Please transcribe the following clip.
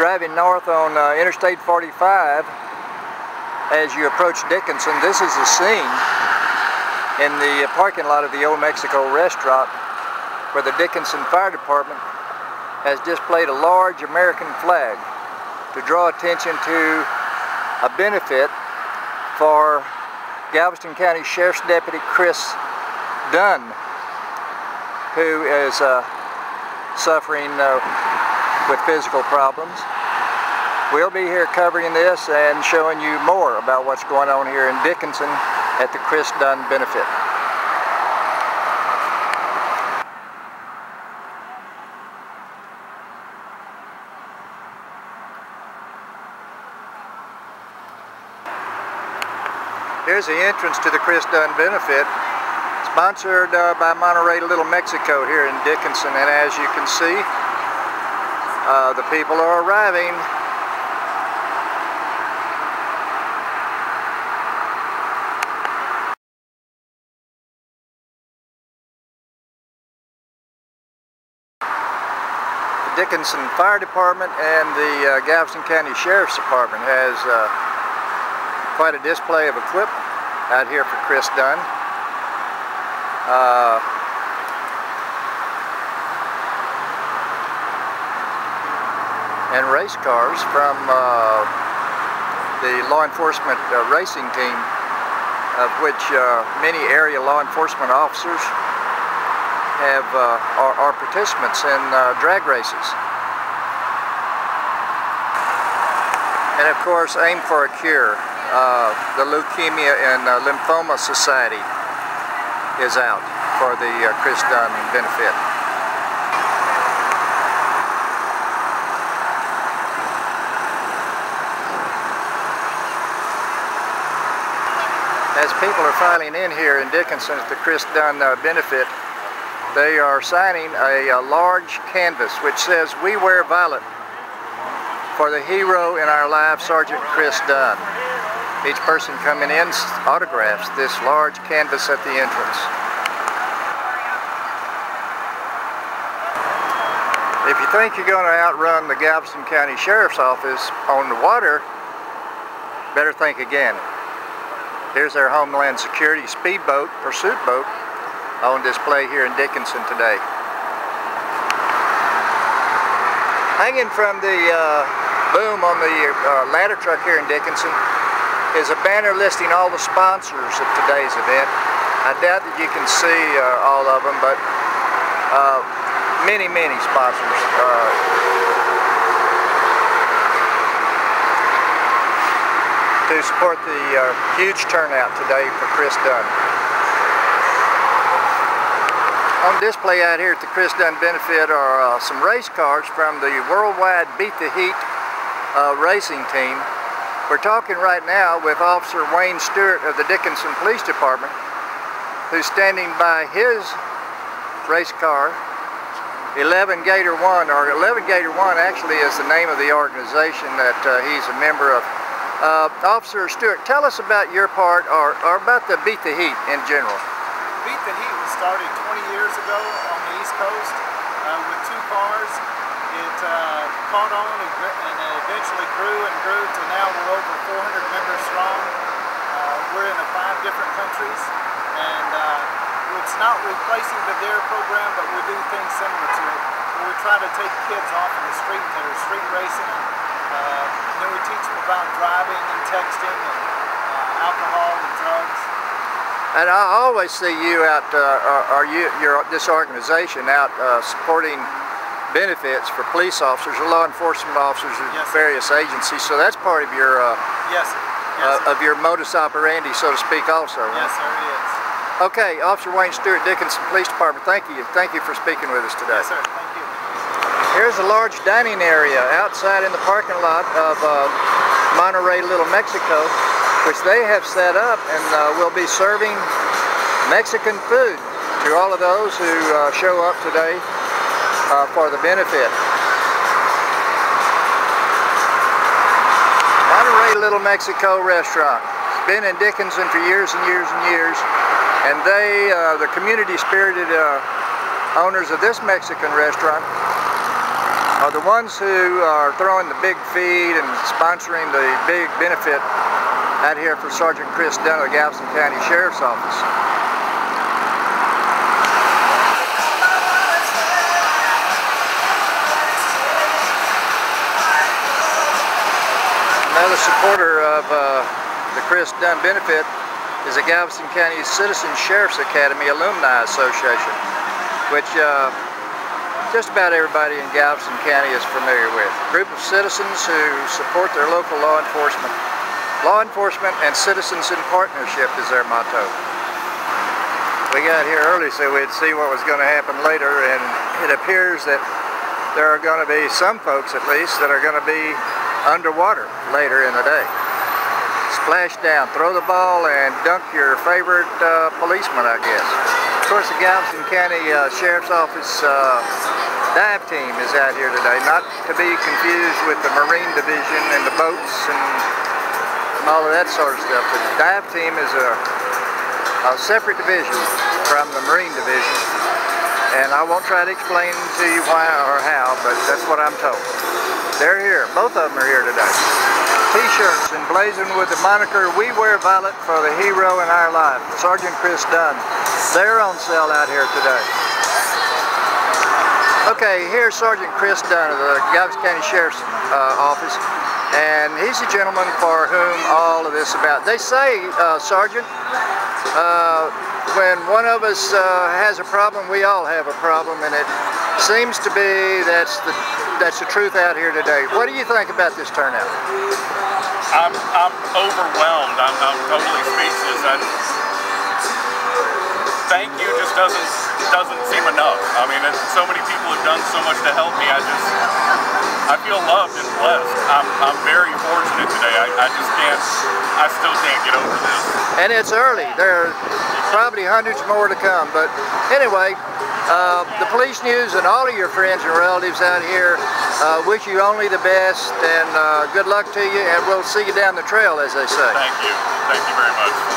driving north on uh, Interstate 45 as you approach Dickinson. This is the scene in the parking lot of the Old Mexico restaurant where the Dickinson Fire Department has displayed a large American flag to draw attention to a benefit for Galveston County Sheriff's Deputy Chris Dunn who is uh, suffering uh, with physical problems. We'll be here covering this and showing you more about what's going on here in Dickinson at the Chris Dunn benefit. Here's the entrance to the Chris Dunn benefit sponsored uh, by Monterey Little Mexico here in Dickinson and as you can see uh, the people are arriving the Dickinson Fire Department and the uh, Galveston County Sheriff's Department has uh, quite a display of equipment out here for Chris Dunn. Uh, and race cars from uh, the law enforcement uh, racing team of which uh, many area law enforcement officers have uh, are, are, participants in uh, drag races. And of course, Aim for a Cure, the Leukemia and Lymphoma Society is out for the uh, Chris Dunn benefit. As people are filing in here in Dickinson at the Chris Dunn uh, benefit, they are signing a, a large canvas which says, We wear violet for the hero in our life, Sergeant Chris Dunn. Each person coming in autographs this large canvas at the entrance. If you think you're going to outrun the Galveston County Sheriff's Office on the water, better think again. Here's our Homeland Security speedboat, pursuit boat, on display here in Dickinson today. Hanging from the uh, boom on the uh, ladder truck here in Dickinson is a banner listing all the sponsors of today's event. I doubt that you can see uh, all of them, but uh, many, many sponsors. To support the uh, huge turnout today for Chris Dunn. On display out here at the Chris Dunn benefit are uh, some race cars from the Worldwide Beat the Heat uh, racing team we're talking right now with Officer Wayne Stewart of the Dickinson Police Department, who's standing by his race car, 11 Gator 1, or 11 Gator 1 actually is the name of the organization that uh, he's a member of. Uh, Officer Stewart, tell us about your part, or, or about the Beat the Heat in general. Beat the Heat was started 20 years ago on the East Coast uh, with two cars. It uh, caught on and, and eventually grew and grew to now we're over 400 members strong. Uh, we're in five different countries and uh, it's not replacing the DARE program but we do things similar to it. We try to take kids off of the street that are street racing and, and then we teach them about driving and texting and uh, alcohol and drugs. And I always see you out, uh, are you, your, this organization out uh, supporting benefits for police officers or law enforcement officers of yes, various agencies. So that's part of your uh, yes, yes uh, of your modus operandi, so to speak, also. Yes, sir, it is. Okay, Officer Wayne Stewart, Dickinson Police Department. Thank you. Thank you for speaking with us today. Yes, sir. Thank you. Here's a large dining area outside in the parking lot of uh, Monterey, Little Mexico, which they have set up and uh, will be serving Mexican food to all of those who uh, show up today uh, for the benefit. Monterey Little Mexico restaurant. It's been in Dickinson for years and years and years. And they, uh, the community spirited uh, owners of this Mexican restaurant, are the ones who are throwing the big feed and sponsoring the big benefit out here for Sergeant Chris Dunn of the Galveston County Sheriff's Office. Another supporter of uh, the Chris Dunn benefit is the Galveston County Citizen Sheriff's Academy Alumni Association, which uh, just about everybody in Galveston County is familiar with. A group of citizens who support their local law enforcement. Law enforcement and citizens in partnership is their motto. We got here early so we'd see what was going to happen later and it appears that there are going to be some folks at least that are going to be underwater later in the day. Splash down, throw the ball, and dunk your favorite uh, policeman, I guess. Of course, the Galveston County uh, Sheriff's Office uh, dive team is out here today, not to be confused with the Marine Division and the boats and, and all of that sort of stuff. The dive team is a, a separate division from the Marine Division, and I won't try to explain to you why or how, but that's what I'm told. They're here. Both of them are here today. T-shirts emblazoned with the moniker, We Wear Violet for the Hero in Our Life, Sergeant Chris Dunn. They're on sale out here today. Okay, here's Sergeant Chris Dunn of the Galveston County Sheriff's uh, Office, and he's the gentleman for whom all of this about. They say, uh, Sergeant, uh, when one of us uh, has a problem, we all have a problem, and it seems to be that's the that's the truth out here today. What do you think about this turnout? I'm, I'm overwhelmed. I'm, I'm totally speechless. I, thank you just doesn't doesn't seem enough. I mean, so many people have done so much to help me. I just I feel loved and blessed. I'm, I'm very fortunate today. I, I just can't. I still can't get over this. And it's early. There are probably hundreds more to come. But anyway, uh, the police news and all of your friends and relatives out here uh, wish you only the best and uh, good luck to you and we'll see you down the trail as they say. Thank you. Thank you very much.